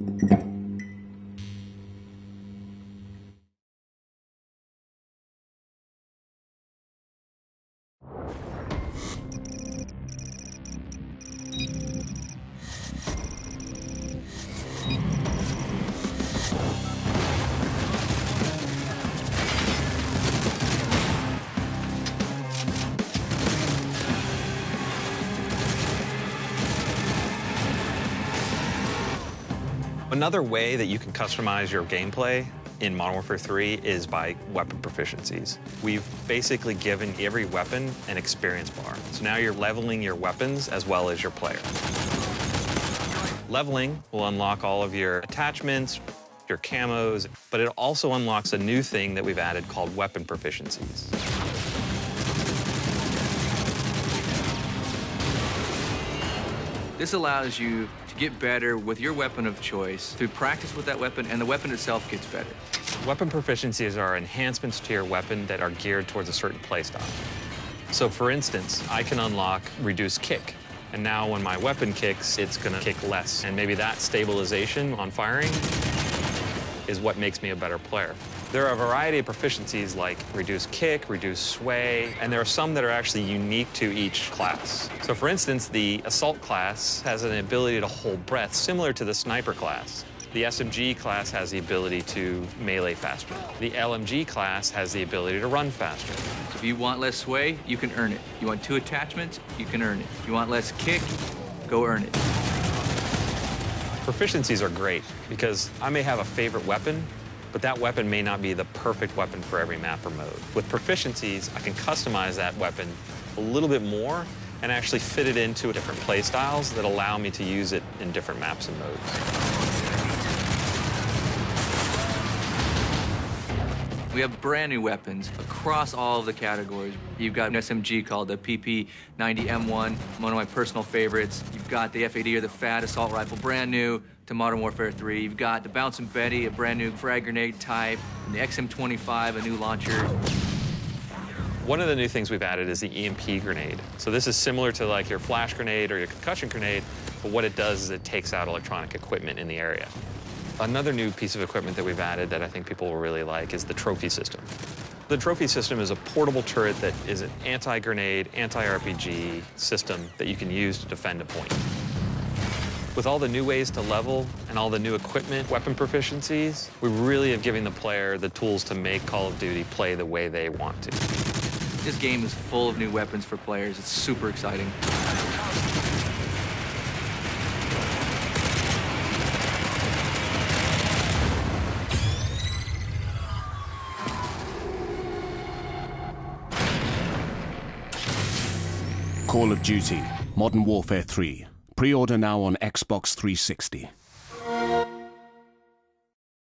you Another way that you can customize your gameplay in Modern Warfare 3 is by weapon proficiencies. We've basically given every weapon an experience bar. So now you're leveling your weapons as well as your player. Leveling will unlock all of your attachments, your camos, but it also unlocks a new thing that we've added called weapon proficiencies. This allows you to get better with your weapon of choice through practice with that weapon, and the weapon itself gets better. Weapon proficiencies are enhancements to your weapon that are geared towards a certain playstyle. So for instance, I can unlock Reduce kick. And now when my weapon kicks, it's gonna kick less. And maybe that stabilization on firing is what makes me a better player. There are a variety of proficiencies like reduced kick, reduced sway, and there are some that are actually unique to each class. So for instance, the assault class has an ability to hold breath similar to the sniper class. The SMG class has the ability to melee faster. The LMG class has the ability to run faster. If you want less sway, you can earn it. You want two attachments, you can earn it. If you want less kick, go earn it. Proficiencies are great because I may have a favorite weapon, but that weapon may not be the perfect weapon for every map or mode. With proficiencies, I can customize that weapon a little bit more and actually fit it into different play styles that allow me to use it in different maps and modes. We have brand new weapons across all of the categories. You've got an SMG called the PP90M1, one of my personal favorites. You've got the FAD or the FAD assault rifle, brand new to Modern Warfare 3. You've got the Bouncing Betty, a brand new frag grenade type, and the XM25, a new launcher. One of the new things we've added is the EMP grenade. So this is similar to like your flash grenade or your concussion grenade, but what it does is it takes out electronic equipment in the area. Another new piece of equipment that we've added that I think people will really like is the trophy system. The trophy system is a portable turret that is an anti-grenade, anti-RPG system that you can use to defend a point. With all the new ways to level and all the new equipment, weapon proficiencies, we really have given the player the tools to make Call of Duty play the way they want to. This game is full of new weapons for players. It's super exciting. Call of Duty Modern Warfare 3. Pre order now on Xbox 360.